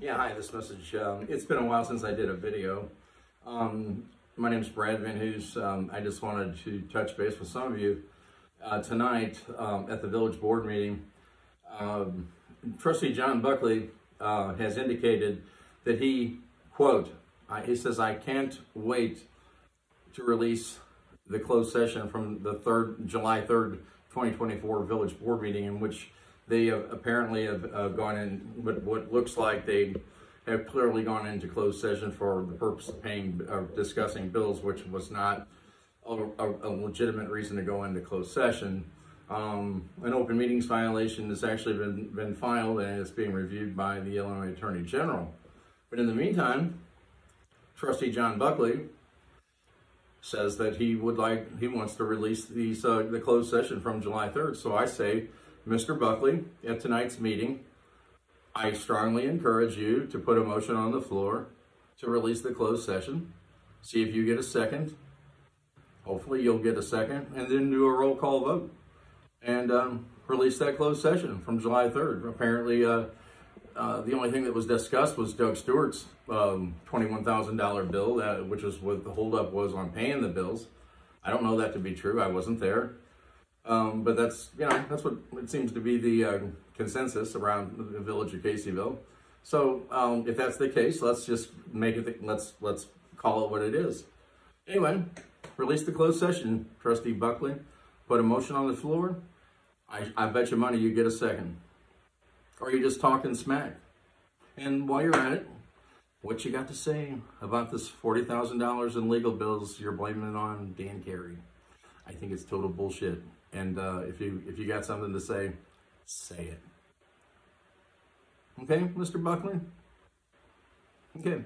Yeah, hi, this message, um, it's been a while since I did a video. Um, my name is Brad Van Hoos. Um, I just wanted to touch base with some of you uh, tonight um, at the village board meeting. Um, Trustee John Buckley uh, has indicated that he, quote, I, he says, I can't wait to release the closed session from the third, July 3rd, 2024 village board meeting in which they have apparently have uh, gone in, what, what looks like they have clearly gone into closed session for the purpose of paying, or discussing bills, which was not a, a, a legitimate reason to go into closed session. Um, an open meetings violation has actually been, been filed and it's being reviewed by the Illinois Attorney General. But in the meantime, Trustee John Buckley says that he would like, he wants to release these, uh, the closed session from July 3rd. So I say, Mr. Buckley, at tonight's meeting, I strongly encourage you to put a motion on the floor to release the closed session. See if you get a second. Hopefully you'll get a second and then do a roll call vote and um, release that closed session from July 3rd. Apparently, uh, uh, the only thing that was discussed was Doug Stewart's um, $21,000 bill, which is what the holdup was on paying the bills. I don't know that to be true. I wasn't there. Um, but that's, you know, that's what it seems to be the uh, consensus around the village of Caseyville. So um, if that's the case, let's just make it, the, let's, let's call it what it is. Anyway, release the closed session, Trustee Buckley. Put a motion on the floor. I, I bet you money you get a second. Or you just talking smack. And while you're at it, what you got to say about this $40,000 in legal bills you're blaming on Dan Carey? I think it's total bullshit. And uh, if you if you got something to say, say it. Okay, Mr. Buckley? Okay,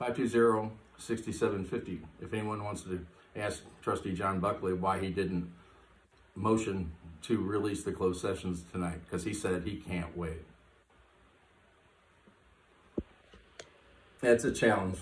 618-520-6750. If anyone wants to ask Trustee John Buckley why he didn't motion to release the closed sessions tonight, because he said he can't wait. That's a challenge.